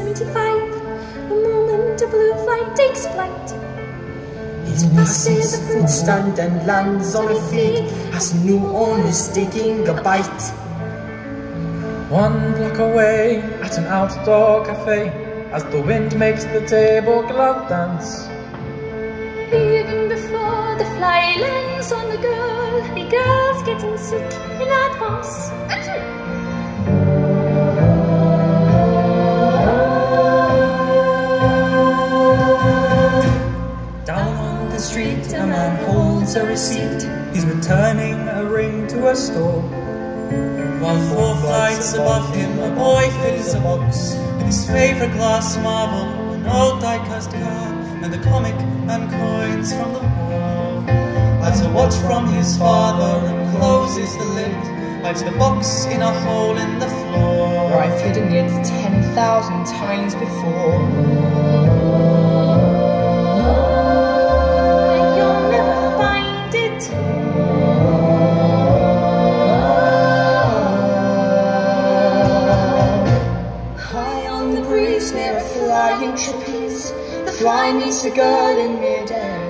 75. The moment a blue flight takes flight. It passes a stand and lands on a feed as new owners taking a bite. One block away at an outdoor cafe as the wind makes the tablecloth dance. Even before the fly lands on the girl, the girl's getting sick in advance. Man holds a receipt. He's returning a ring to a store. While four flights above him, a boy fills a box with his favorite glass marble, an old die-cast car, and the comic and coins from the war. Adds a watch from his father and closes the lid. Hides the box in a hole in the floor. Where I've hidden it ten thousand times before. Fly meets the girl in midair.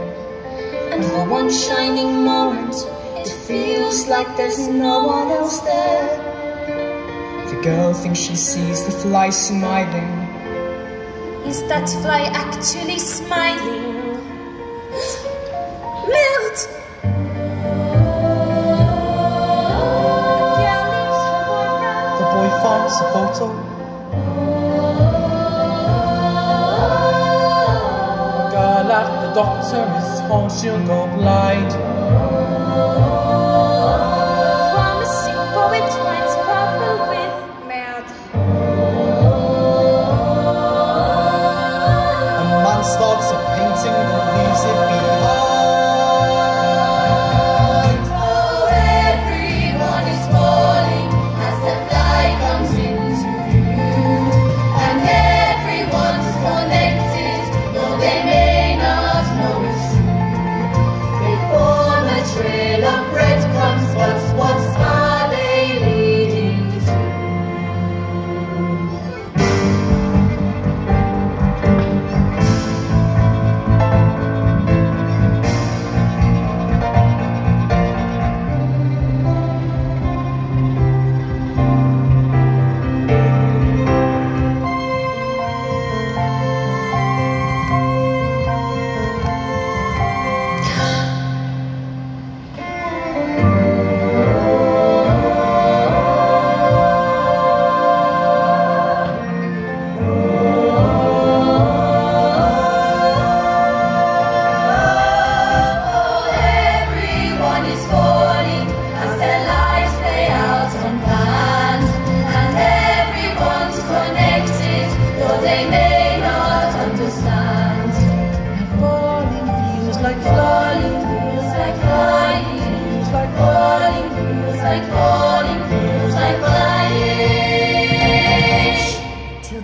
And for one shining moment, It feels like there's no one else there. The girl thinks she sees the fly smiling. is that fly actually smiling? Merde! Girl leaves her boyfriend. The boy finds a photo. Girl at the doctor is home, she'll go blind. Promising poet finds purple with. A man starts a painting and leaves it behind.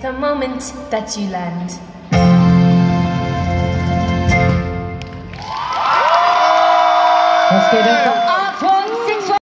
the moment that you land. Let's get.